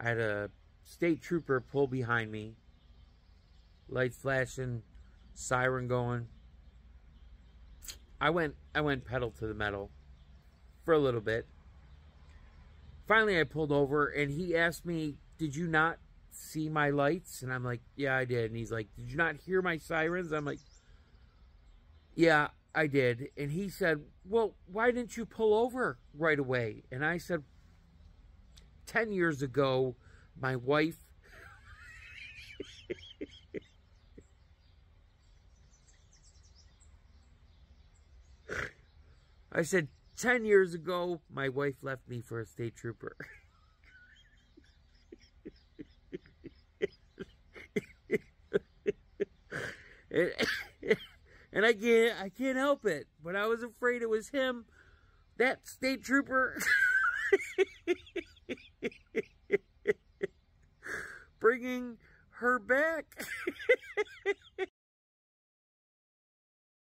I had a state trooper pull behind me, lights flashing, siren going. I went I went pedal to the metal for a little bit. Finally I pulled over and he asked me, "Did you not see my lights?" And I'm like, "Yeah, I did." And he's like, "Did you not hear my sirens?" I'm like, "Yeah, I did." And he said, "Well, why didn't you pull over right away?" And I said, 10 years ago, my wife I said, 10 years ago, my wife left me for a state trooper. and, and I can't, I can't help it, but I was afraid it was him, that state trooper. bringing her back.